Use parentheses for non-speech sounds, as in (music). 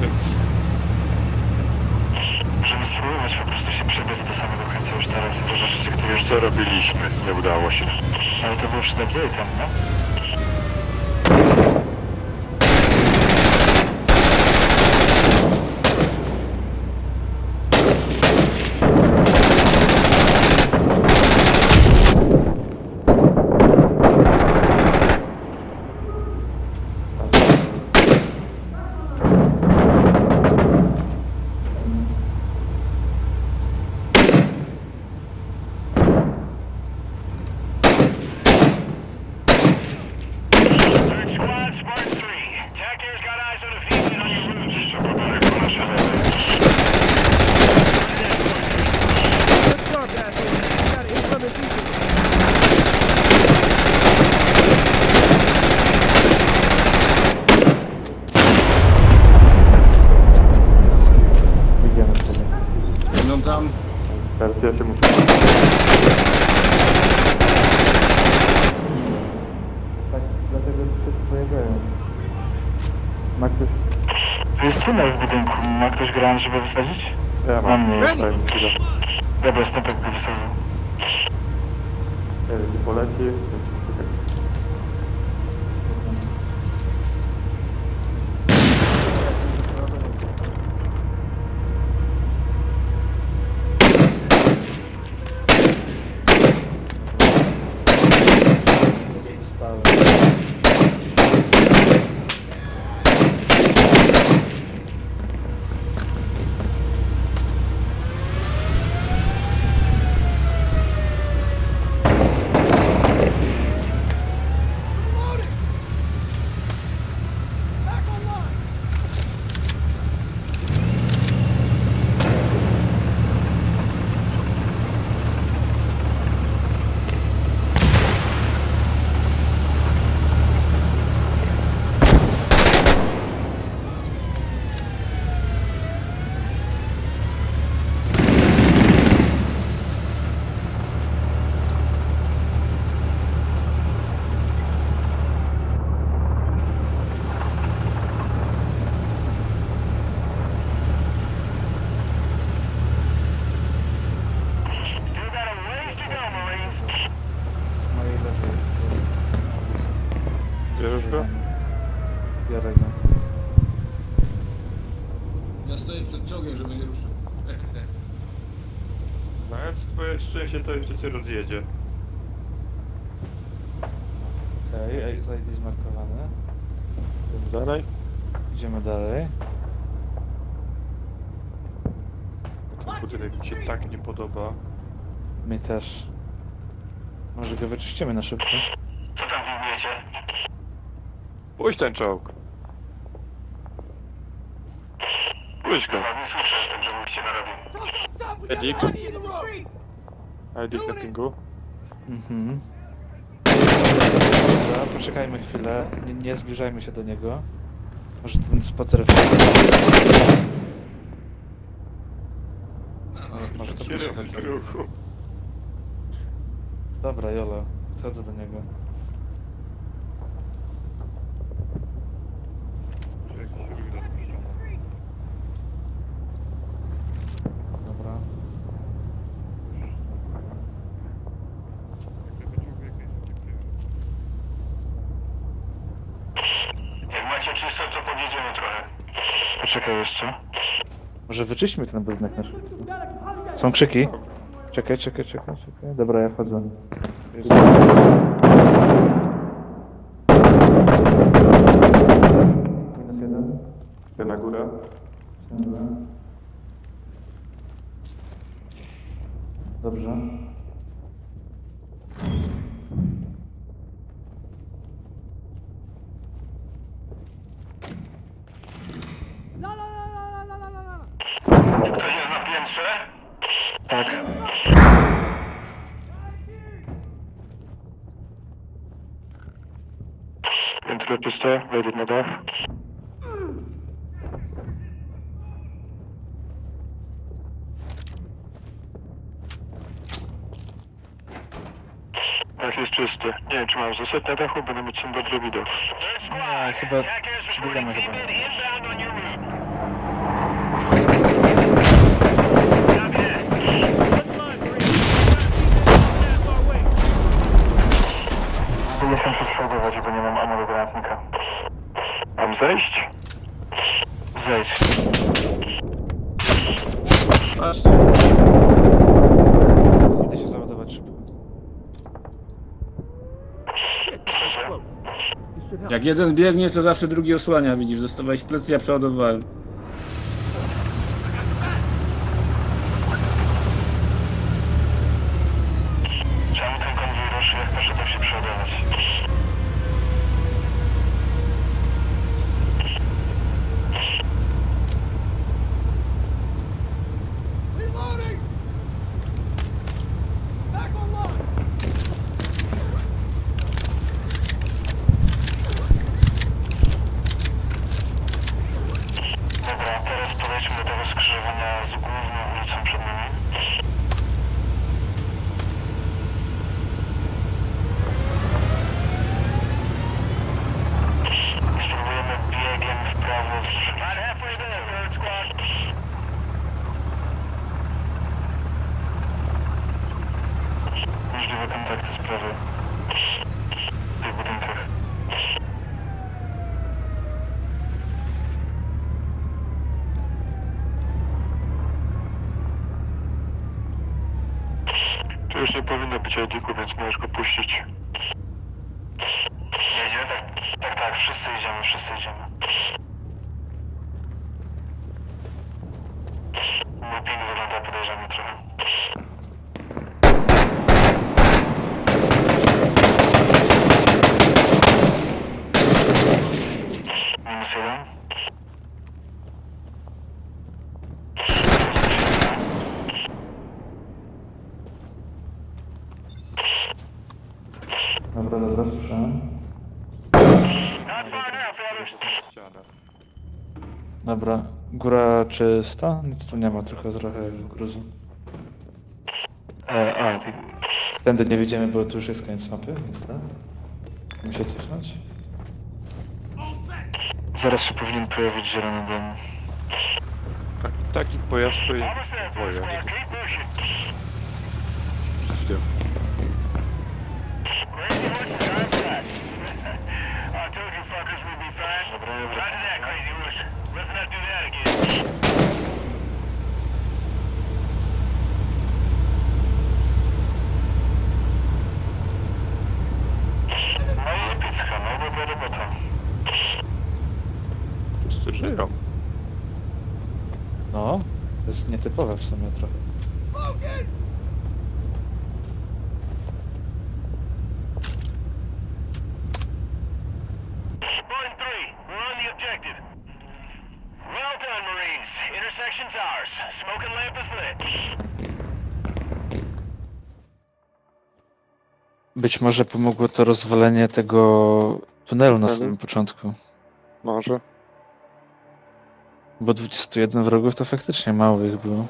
więc Możemy spróbować po prostu się przebiec do samego końca już teraz i zobaczyć jak to już robiliśmy, nie udało się. Ale to było przed update'em, no? Teraz ja się muszę... Tak, dlatego się tu pojawiają. Ma ktoś... Tu jest tunel w budynku. Ma ktoś granat, żeby wysadzić? Ja Mam mam. nie jest. Chwilę. Dobra, stąpek go wiem, poleci. Czekaj. Still got a ways to go, Marines. Mojej lewej. Bierzesz go? Biorę go. Ja stoję przed czołgiem, żeby nie ruszył. (laughs) Znając twoje szczęście, to jeszcze cię rozjedzie. Okej, okay, ID zmarkowane. Idziemy dalej? Idziemy dalej. Ten budynek mi się tak nie podoba. Mi też. Może go wyczyścimy na szybko? Co tam próbujecie? Pójdź ten czołg. Pójdź go. Was nie słyszę, także mówicie na radiu. Edik. ID campingu. Mhm. Dobra, poczekajmy chwilę. Nie, nie zbliżajmy się do niego. Może ten spacer... Może to poczekać. ruchu. Dobra, Jolo. Wchodzę do niego. Jakiś ruch zapuszczony. Dobra. Jak macie czysto, to podjedziemy trochę. Poczekaj jeszcze. Może wyczyśćmy ten budynek na szybko. Są krzyki. Czekaj, czekaj, czekaj, czekaj. Dobra, ja wchodzę. Minus jeden. Idę na górę. Dobrze. Czy ktoś piętrze? Tak. Piętro czyste, wejdę na dach. Dach jest czysty. Nie wiem, czy mam zostać na dachu, będę mieć tam dobry widok. Nie, squad. chyba reporting chyba. Zejść. Zejść. Patrzcie. Idę się załadować szybko. Jak jeden biegnie, to zawsze drugi osłania, widzisz. Dostawałeś plecy, ja przeładowałem. Kontakty z prawej. W tych budynkach. To już nie powinno być ID-ku, więc możesz go puścić. Jedziemy? Tak, tak, tak, wszyscy idziemy, wszyscy idziemy. Dobra, dobra, słyszałem. Dobra, góra czysta? Nic tu nie ma, tylko trochę gruzu. E, a, ty... Tędy nie wyjdziemy, bo tu już jest koniec mapy, jest tak? Muszę cofnąć. Zaraz się powinien pojawić zielony dom. Tak, taki pojazd to jest woja. squad. Keep pushing. To jest nietypowe w sumie trochę. Martin 3, we're on the objective. Well done, Marines. Intersection's ours. Smoking lamp is lit. Być może pomogło to rozwalenie tego tunelu na samym początku. Może. Bo 21 wrogów to faktycznie mało ich było.